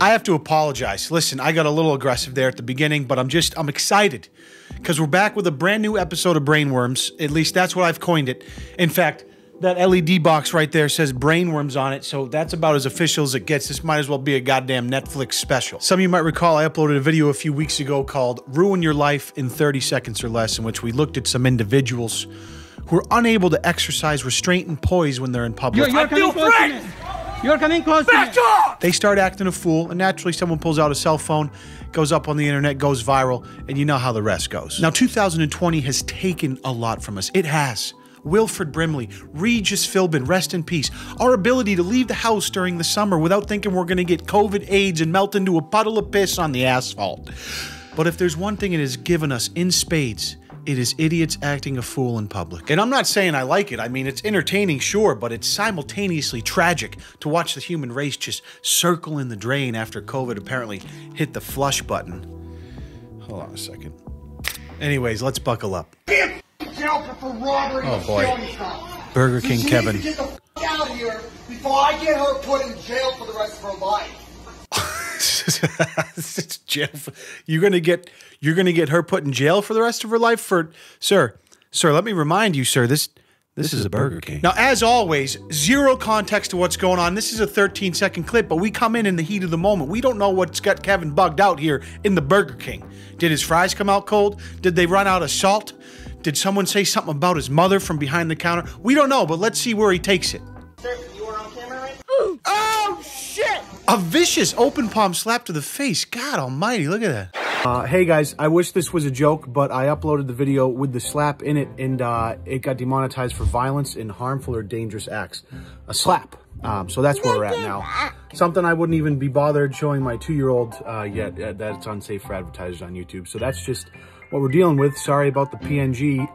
I have to apologize. Listen, I got a little aggressive there at the beginning, but I'm just, I'm excited because we're back with a brand new episode of Brainworms. At least that's what I've coined it. In fact, that LED box right there says Brainworms on it, so that's about as official as it gets. This might as well be a goddamn Netflix special. Some of you might recall I uploaded a video a few weeks ago called Ruin Your Life in 30 Seconds or Less, in which we looked at some individuals who are unable to exercise restraint and poise when they're in public. You're, you're coming close to me. You're coming close Back to me. off! They start acting a fool, and naturally, someone pulls out a cell phone, goes up on the internet, goes viral, and you know how the rest goes. Now, 2020 has taken a lot from us. It has. Wilford Brimley, Regis Philbin, rest in peace. Our ability to leave the house during the summer without thinking we're going to get COVID AIDS and melt into a puddle of piss on the asphalt. But if there's one thing it has given us in spades, it is idiots acting a fool in public. And I'm not saying I like it. I mean, it's entertaining, sure, but it's simultaneously tragic to watch the human race just circle in the drain after COVID apparently hit the flush button. Hold on a second. Anyways, let's buckle up. Get for, for robbery Oh, boy. Burger King Kevin. get the f- out of here before I get her put in jail for the rest of her life. It's jail. For, you're gonna get you're gonna get her put in jail for the rest of her life for sir, sir. Let me remind you, sir. This this, is, a Burger King. Now, as always, zero context to what's going on. This is a 13 second clip, but we come in in the heat of the moment. We don't know what's got Kevin bugged out here in the Burger King. Did his fries come out cold? Did they run out of salt? Did someone say something about his mother from behind the counter? We don't know, but let's see where he takes it. Oh shit! A vicious open palm slap to the face. God almighty, look at that. Uh, hey guys, I wish this was a joke, but I uploaded the video with the slap in it and uh, it got demonetized for violence and harmful or dangerous acts. A slap. Um, so that's where we're at now. Something I wouldn't even be bothered showing my two-year-old uh, yet. Uh, that's unsafe for advertisers on YouTube. So that's just what we're dealing with. Sorry about the PNG.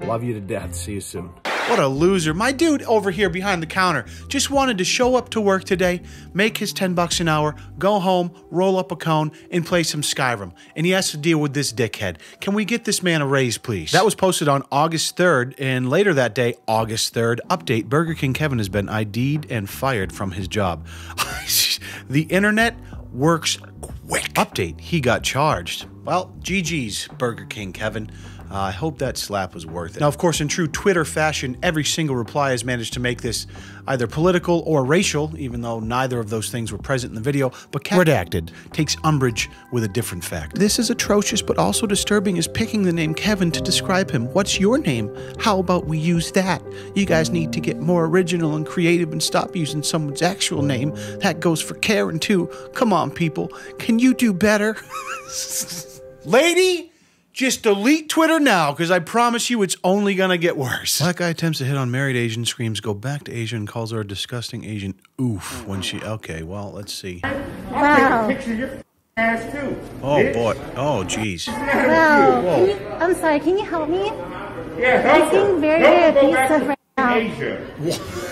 Love you to death. See you soon. What a loser. My dude over here behind the counter just wanted to show up to work today, make his 10 bucks an hour, go home, roll up a cone, and play some Skyrim. And he has to deal with this dickhead. Can we get this man a raise, please? That was posted on August 3rd, and later that day, August 3rd, update Burger King Kevin has been ID'd and fired from his job. the internet works quick. Update, he got charged. Well, GG's, Burger King Kevin. Uh, I hope that slap was worth it. Now, of course, in true Twitter fashion, every single reply has managed to make this either political or racial, even though neither of those things were present in the video. But Cat Redacted takes umbrage with a different fact. This is atrocious, but also disturbing is picking the name Kevin to describe him. What's your name? How about we use that? You guys need to get more original and creative and stop using someone's actual name. That goes for Karen, too. Come on, people. Can you do better? Lady, just delete Twitter now, because I promise you it's only gonna get worse. Black guy attempts to hit on married Asian, screams, go back to Asia, and calls her a disgusting Asian oof when she. Okay, well, let's see. Wow. Picture ass too. Oh boy. Oh jeez. Wow. Whoa. I'm sorry, can you help me? Yeah, help I'm feeling very, Help her very go abusive right now. Asia.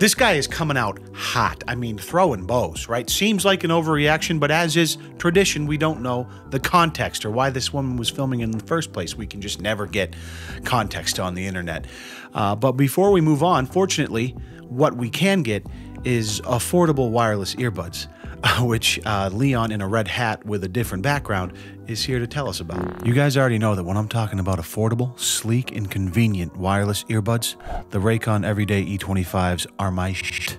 This guy is coming out hot. I mean, throwing bows, right? Seems like an overreaction, but as is tradition, we don't know the context or why this woman was filming in the first place. We can just never get context on the internet. Uh, but before we move on, fortunately, what we can get is affordable wireless earbuds, which uh, Leon in a red hat with a different background is here to tell us about. You guys already know that when I'm talking about affordable, sleek, and convenient wireless earbuds, the Raycon Everyday E25s are my shit.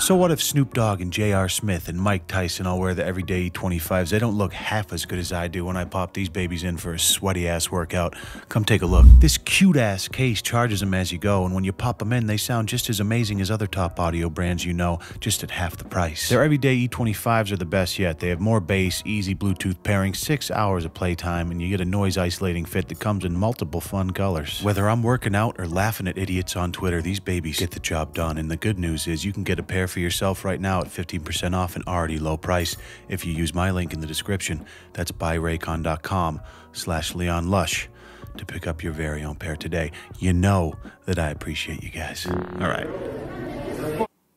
So what if Snoop Dogg and J.R. Smith and Mike Tyson all wear the everyday E25s? They don't look half as good as I do when I pop these babies in for a sweaty ass workout. Come take a look. This cute ass case charges them as you go, and when you pop them in, they sound just as amazing as other top audio brands you know, just at half the price. Their everyday E25s are the best yet. They have more bass, easy Bluetooth pairing, six hours of playtime, and you get a noise isolating fit that comes in multiple fun colors. Whether I'm working out or laughing at idiots on Twitter, these babies get the job done. And the good news is you can get a pair for yourself right now at 15% off an already low price if you use my link in the description. That's buyraycon.com slash Leon Lush to pick up your very own pair today. You know that I appreciate you guys. All right.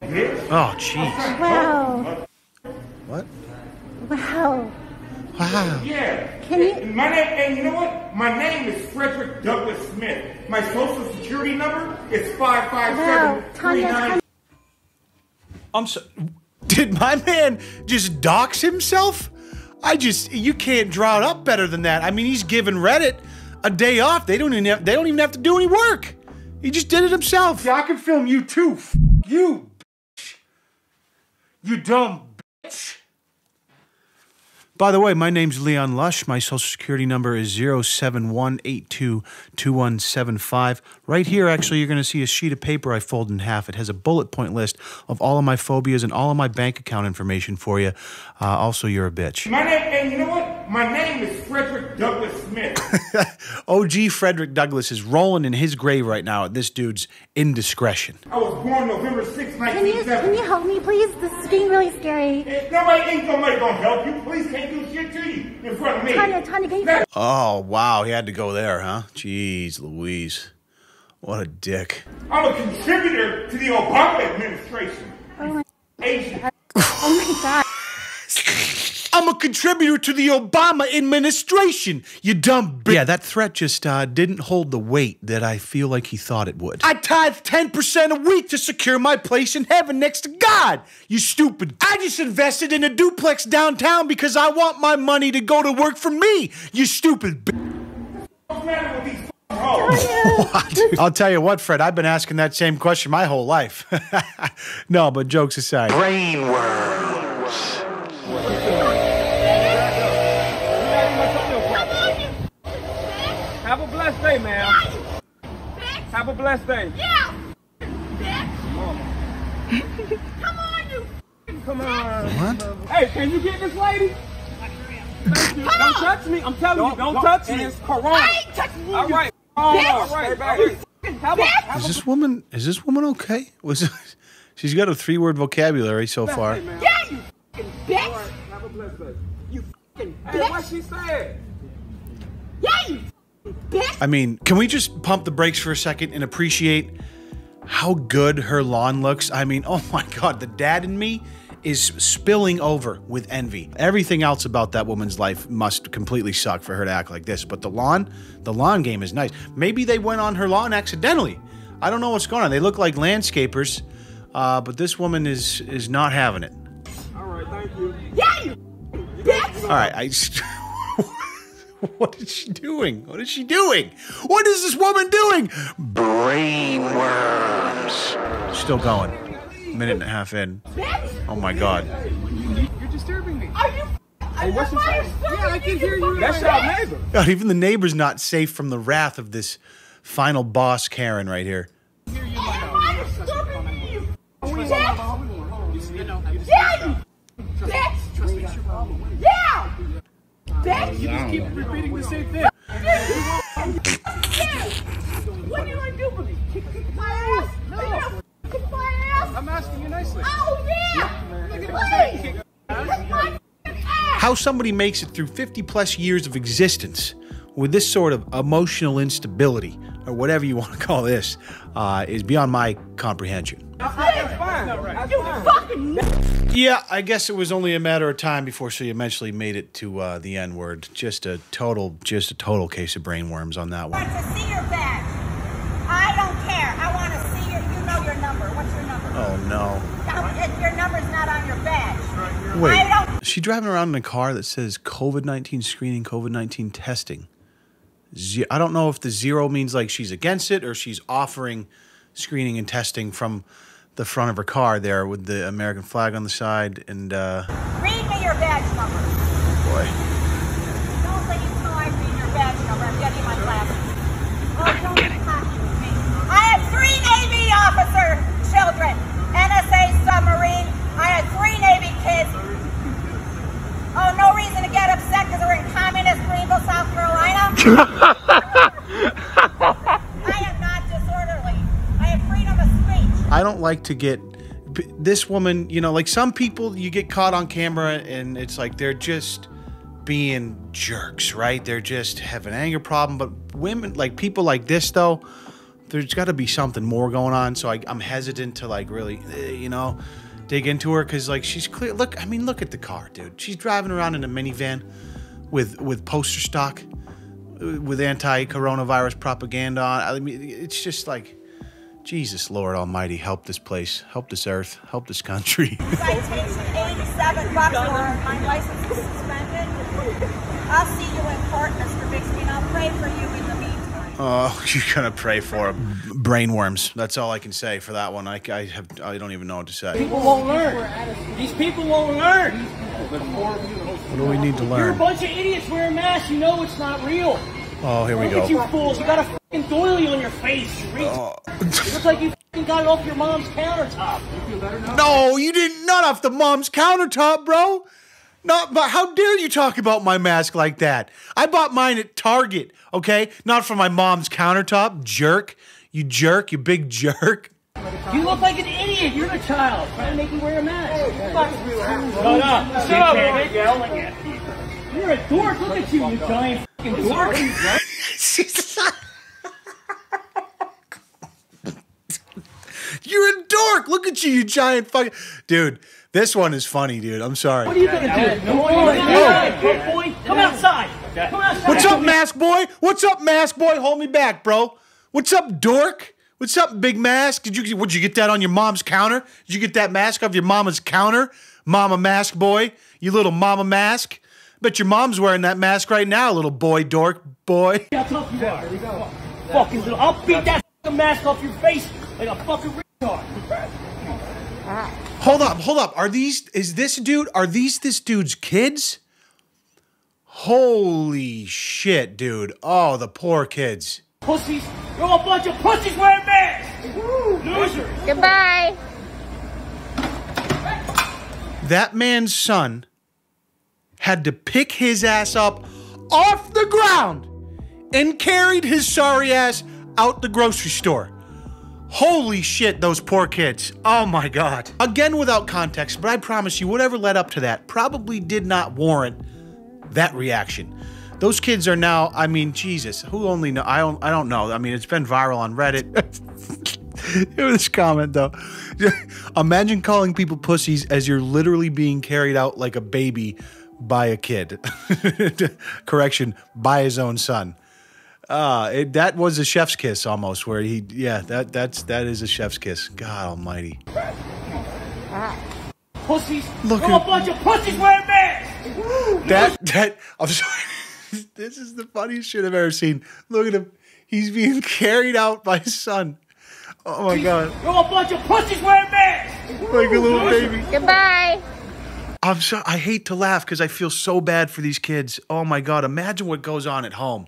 Oh, jeez. Wow. What? Wow. Wow. Yeah. Can you- My name, and you know what? My name is Frederick Douglass Smith. My social security number is five five Wow. seven three Tanya, nine. I'm so. Did my man just dox himself? I just you can't draw it up better than that. I mean, he's given Reddit a day off. They don't even have, they don't even have to do any work. He just did it himself. Yeah, I can film you too. You, bitch. You dumb bitch. By the way, my name's Leon Lush. My social security number is 071822175. Right here, actually, you're going to see a sheet of paper I fold in half. It has a bullet point list of all of my phobias and all of my bank account information for you. Uh, also, you're a bitch. My name, and you know what? My name is Frederick Douglass Smith. OG Frederick Douglass is rolling in his grave right now at this dude's indiscretion. I was born November 6, Can you, can you help me, please? This is getting really scary. Eh, Nobody ain't nobody gonna help you. Police can't do shit to you in front of me. Tanya, Tanya, can you- Oh, wow. He had to go there, huh? Jeez Louise. What a dick. I'm a contributor to the Obama administration. Oh my, Asian. oh my god. I'm a contributor to the Obama administration, you dumb bitch. Yeah, that threat just uh, didn't hold the weight that I feel like he thought it would. I tithe 10% a week to secure my place in heaven next to God, you stupid. I just invested in a duplex downtown because I want my money to go to work for me, you stupid bitch. What's the matter with these f***ing hoes? I'll tell you what, Fred, I've been asking that same question my whole life. no, but jokes aside. Have Have a blessed day. Yeah! Come on, you Come on. What? Hey, can you get this lady? Thank you. Don't touch me. I'm telling you, don't touch me. It's Corona. I ain't touching you, All you right. All bitch. right. All right. Have a, have Is this woman is this woman okay? Was she's got a three word vocabulary so far. day. Yeah, you fucking bitch! Have a blessed day. You fucking Hey, what she said? Yeah, you fucking bitch! I mean, can we just pump the brakes for a second and appreciate how good her lawn looks? I mean, oh my god, the dad in me is spilling over with envy. Everything else about that woman's life must completely suck for her to act like this, but the lawn, the lawn game is nice. Maybe they went on her lawn accidentally. I don't know what's going on. They look like landscapers, uh, but this woman is is not having it. All right. Thank you. Yeah, you bitch! All right, I. just- what is she doing? What is she doing? What is this woman doing? Brainworms. Still going. Minute and a half in. Oh my god. You're disturbing me. Are you? Hey, oh, what's she Why are saying? you Yeah, I can hear you. That's bitch? your neighbor. God, even the neighbor's not safe from the wrath of this final boss Karen right here. Why are you disturbing me, you bitch? Yeah, you bitch! Yeah! Bitch! You just keep Repeating the same thing. What are you gonna do with me? Kick kick my ass? No. Are you gonna kick my ass? I'm asking you nicely. Oh yeah! Look at Please! Kick my ass! How somebody makes it through 50 plus years of existence with this sort of emotional instability, or whatever you want to call this, uh, is beyond my comprehension. That's fine. That's You fine. fucking Yeah, I guess it was only a matter of time before she eventually made it to uh, the N word. Just a total, just a total case of brainworms on that one. I want to see your badge. I don't care. I want to see your. You know your number. What's your number? Oh no! Now, if your number's not on your badge. Wait, I don't. is she driving around in a car that says COVID nineteen screening, COVID nineteen testing? Ze- I don't know if the zero means like she's against it or she's offering screening and testing from the front of her car there with the American flag on the side and uh, Read me your badge number. boy. Don't let you know I read your badge number. I'm getting my glasses. Oh, don't be cocky me. I have three Navy officer children. NSA submarine. I had three Navy kids. Oh, no reason to get upset because we're in communist Greenville, South Carolina. I am not disorderly. I have freedom of speech. I don't like to get this woman, you know, like some people you get caught on camera and it's like they're just being jerks, right? They're just have an anger problem. But women, like people like this, though, there's got to be something more going on. So I, I'm hesitant to like really, eh, you know, dig into her because like she's clear. Look, I mean, look at the car, dude. She's driving around in a minivan with with poster stock uh, with anti-coronavirus propaganda on. I mean, it's just like Jesus, Lord Almighty, help this place, help this earth, help this country. Citation 87 bucks or my license is suspended. I'll see you in court, Mr. Bixby, and I'll pray for you in the meantime. Oh, you're gonna pray for him. Brainworms. That's all I can say for that one. I, I have, I don't even know what to say. People won't learn. These people won't learn. What do we need to learn? You're a bunch of idiots wearing masks. You know it's not real. Oh, here we Look at you fools. You got a fucking doily on your face. You reach. It looks like you fucking got it off your mom's countertop. You feel better now? No, you didn't. Not off the mom's countertop, bro. Not, but how dare you talk about my mask like that? I bought mine at Target, okay? Not from my mom's countertop, jerk. You jerk, you big jerk. You look like an idiot. You're the child. Trying to make you wear a mask. Shut up. Shut up. You're yelling at people. You're a dork. Look at you, you giant fucking dork. You're a dork. Look at you, you giant fucking dude. This one is funny, dude. I'm sorry. What are you gonna do? No, no, boy. Come outside. Come outside. What's up, mask boy? What's up, mask boy? Hold me back, bro. What's up, dork? What's up, big mask? Did you would you get that on your mom's counter? Did you get that mask off your mama's counter? Mama mask boy, you little mama mask. Bet your mom's wearing that mask right now, little boy dork boy. How tough you are. Fucking little. I'll beat that fucking mask off your face like a fucking retard. Hold up, hold up. Are these is this dude are these this dude's kids? Holy shit, dude. Oh, the poor kids. Pussies. You're a bunch of pussies wearing masks. Losers. Goodbye. That man's son had to pick his ass up off the ground and carried his sorry ass out the grocery store. Holy shit, those poor kids. Oh my god. Again, without context, but I promise you, whatever led up to that probably did not warrant that reaction. Those kids are now, I mean, Jesus, who only know? I don't, I don't know. I mean, it's been viral on Reddit. Hear this comment though. Imagine calling people pussies as you're literally being carried out like a baby by a kid. Correction, by his own son. Uh, it, that was a chef's kiss almost. Where he, yeah, that that's that is a chef's kiss. God Almighty. Pussies. Look You're a bunch of pussies wearing masks. That that I'm sorry. this is the funniest shit I've ever seen. Look at him. He's being carried out by his son. Oh my god, You're a bunch of pussies wearing masks. like a little baby. Goodbye. I'm so I hate to laugh because I feel so bad for these kids. Oh my god, imagine what goes on at home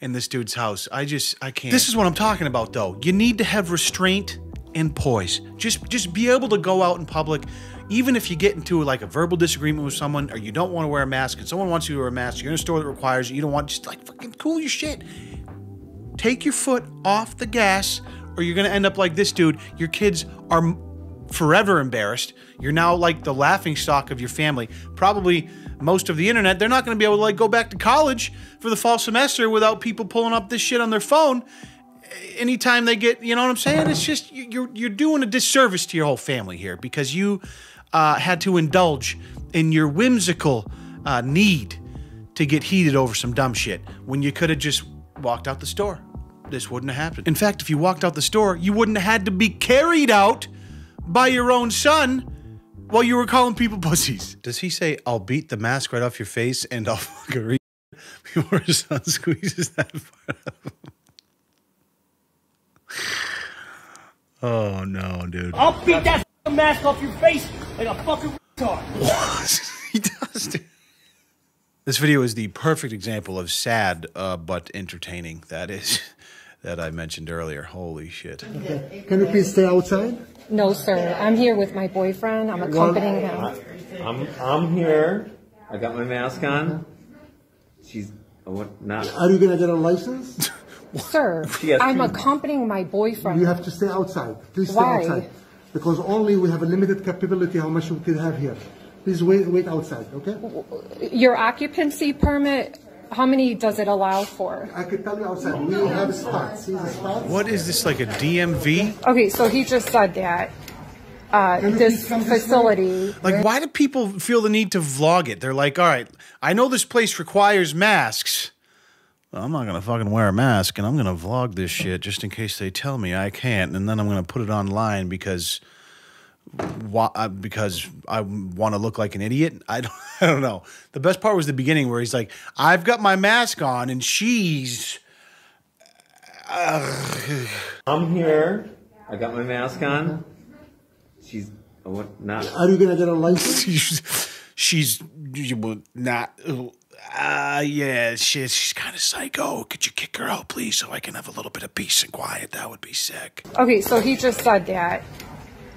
in this dude's house. I just I can't. This is what I'm talking about though. You need to have restraint and poise. Just just be able to go out in public even if you get into like a verbal disagreement with someone or you don't want to wear a mask and someone wants you to wear a mask, you're in a store that requires it, you don't want just like fucking cool your shit. Take your foot off the gas or you're going to end up like this dude. Your kids are forever embarrassed. You're now like the laughing stock of your family. Probably most of the internet, they're not going to be able to like go back to college for the fall semester without people pulling up this shit on their phone anytime they get, you know what I'm saying? It's just you- you're you're doing a disservice to your whole family here because you uh, had to indulge in your whimsical uh, need to get heated over some dumb shit when you could have just walked out the store. This wouldn't have happened. In fact, if you walked out the store, you wouldn't have had to be carried out by your own son while you were calling people pussies. Does he say, I'll beat the mask right off your face and I'll fucking re before his son squeezes that part out? Oh no, dude. I'll beat that fucking mask off your face like a fucking retard. he does. Dude. This video is the perfect example of sad uh, but entertaining. That is that I mentioned earlier. Holy shit. Can you please stay outside? No, sir. I'm here with my boyfriend. I'm accompanying him. I'm I'm here. I got my mask on. She's oh, not. Are you gonna get a license? Sir, I'm accompanying my boyfriend. You have to stay outside. Please stay Why? outside. Because only we have a limited capability how much we can have here. Please wait wait outside, okay? Your occupancy permit, how many does it allow for? I can tell you outside. We have spots. See the spots? What is this like a DMV? Okay, so he just said that uh, this please come this way? facility. Like, why do people feel the need to vlog it? They're like, all right, I know this place requires masks. I'm not gonna fucking wear a mask and I'm gonna vlog this shit just in case they tell me I can't, and then I'm gonna put it online because why, uh, because I want to look like an idiot. I don't, I don't know. The best part was the beginning where he's like, "I've got my mask on and she's." Uh, I'm here. I got my mask on. She's oh, what? Not. Are you gonna get a license? she's, she's not. Uh, yeah, she, she's kind of psycho. Could you kick her out, please, so I can have a little bit of peace and quiet? That would be sick. Okay, so he just said that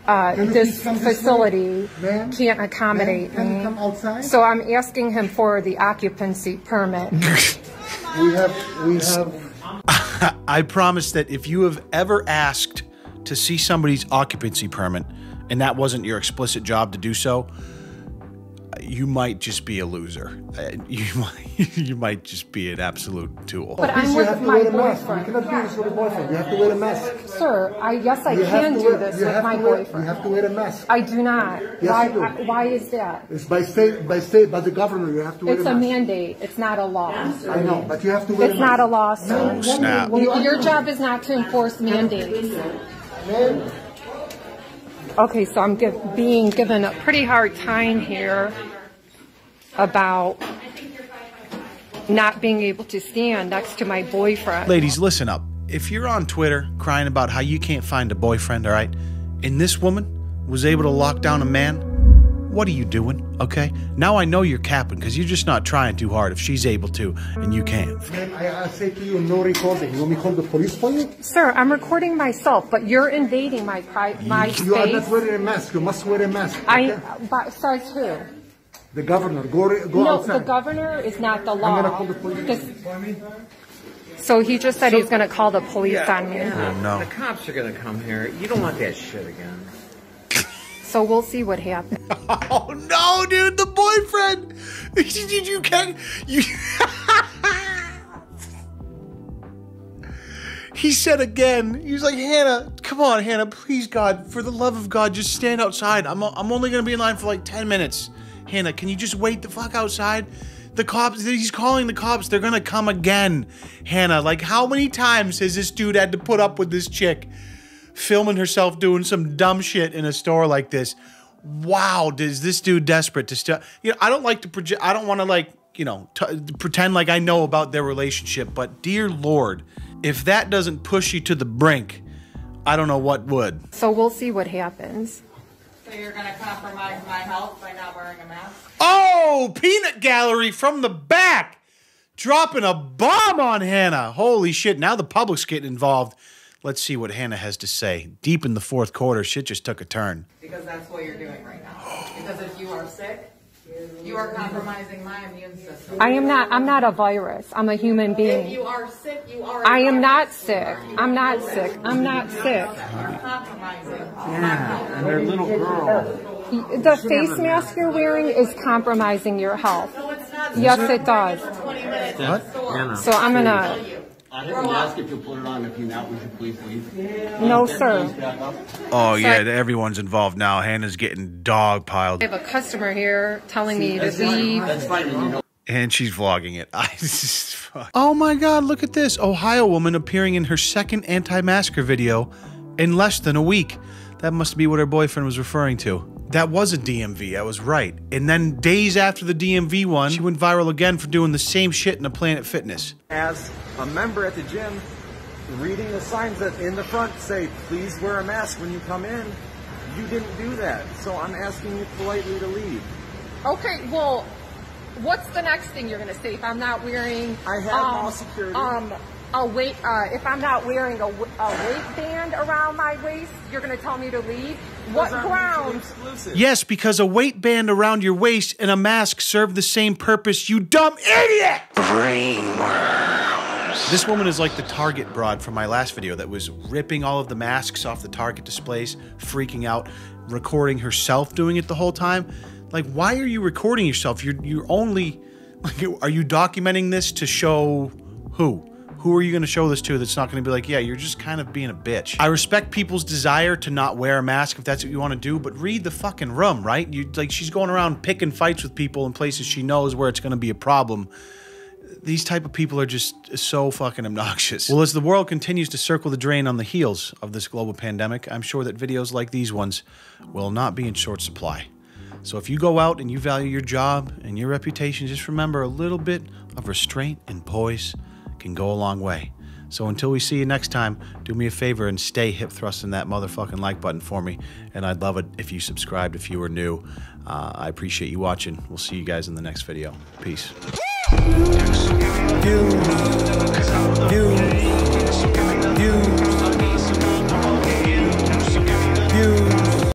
uh, this facility can't accommodate Can me. come outside? So I'm asking him for the occupancy permit. We have, we have, I promise that if you have ever asked to see somebody's occupancy permit and that wasn't your explicit job to do so, you might just be a loser. Uh, You might, you might just be an absolute tool. But I'm you with have to my wear a mask. You boyfriend. cannot do this with a boyfriend. You have to wear a mask. Sir, I yes I You can to do wear- this you with have my to wear- boyfriend. You have to wear a mask. I do not. Yes, why, you do. I- why is that? It's by state, by state, by the governor. You have to wear It's a a mask. mandate. It's not a law. I know, but you have to wear It's a mask. not a law, sir. Snap. Your job is not to enforce mandates. Okay, so I'm give, being given a pretty hard time here about not being able to stand next to my boyfriend. Ladies, listen up. If you're on Twitter crying about how you can't find a boyfriend, all right, and this woman was able to lock down a man, what are you doing? Okay? Now I know you're capping because you're just not trying too hard if she's able to and you can't. Ma'am, I, I say to you, no recording. You want me to call the police for you? Sir, I'm recording myself, but you're invading my pri- my You are not wearing a mask. You must wear a mask. I, okay? but says who? The governor. Go, re- go No, outside. the governor is not the I'm law. gonna call the police. This- so he just said he's going to call the police on me. Yeah, no. The cops are gonna come here. You don't want that shit again. So we'll see what happens. Oh no, dude, the boyfriend! Did you can't you He said again, he was like, Hannah, come on, Hannah, please, God, for the love of God, just stand outside. I'm, I'm only gonna be in line for like 10 minutes. Hannah, can you just wait the fuck outside? The cops, he's calling the cops, they're gonna come again. Hannah, like, how many times has this dude had to put up with this chick filming herself doing some dumb shit in a store like this? Wow, does this dude desperate to still, you know, I don't like to project, I don't wanna like, you know, t- pretend like I know about their relationship, but dear Lord, if that doesn't push you to the brink, I don't know what would. So we'll see what happens. So you're gonna compromise my health by not wearing a mask? Oh, peanut gallery from the back, dropping a bomb on Hannah. Holy shit! Now the public's getting involved. Let's see what Hannah has to say. Deep in the fourth quarter, shit just took a turn. Because that's what you're doing right now. Because if you are sick, you are compromising my immune system. I am not. I'm not a virus. I'm a human being. If being. you are sick, you are. a I am virus. not sick. I'm not sick. I'm not sick. You're compromising. Yeah, and their little girl. The face mask you're wearing is compromising your health. No, it's not. Yes, it does. For 20 minutes. What? Hannah. So I'm gonna. I didn't ask if you put it on. If you not, would you please leave? No, sir. Back up. Oh yeah, everyone's involved now. Hannah's getting dog piled, I have a customer here telling me to leave. That's fine. You know. and she's vlogging it. I just fuck. Oh my God! Look at this Ohio woman appearing in her second anti-masker video in less than a week. That must be what her boyfriend was referring to. That was a DMV. I was right. And then days after the DMV one, she went viral again for doing the same shit in a Planet Fitness. as a member at the gym reading the signs that in the front say please wear a mask when you come in you didn't do that so i'm asking you politely to leave Okay, well, what's the next thing you're gonna say if I'm not wearing? I have um, mall security. Um, a weight. Uh, if I'm not wearing a, w- a waistband around my waist, you're gonna tell me to leave. What Those grounds? Yes, because a weight band around your waist and a mask serve the same purpose, you dumb idiot! Brainworms. This woman is like the Target broad from my last video that was ripping all of the masks off the Target displays, freaking out, recording herself doing it the whole time. Like, why are you recording yourself? You're you're only like, are you documenting this to show who? Who are you going to show this to that's not going to be like, yeah, you're just kind of being a bitch? I respect people's desire to not wear a mask if that's what you want to do, but read the fucking room, right? You like she's going around picking fights with people in places she knows where it's going to be a problem these type of people are just so fucking obnoxious. Well, as the world continues to circle the drain on the heels of this global pandemic, I'm sure that videos like these ones will not be in short supply. So if you go out and you value your job and your reputation, just remember a little bit of restraint and poise can go a long way. So until we see you next time, do me a favor and stay hip thrusting that motherfucking like button for me. And I'd love it if you subscribed if you were new. Uh, I appreciate you watching. We'll see you guys in the next video. Peace.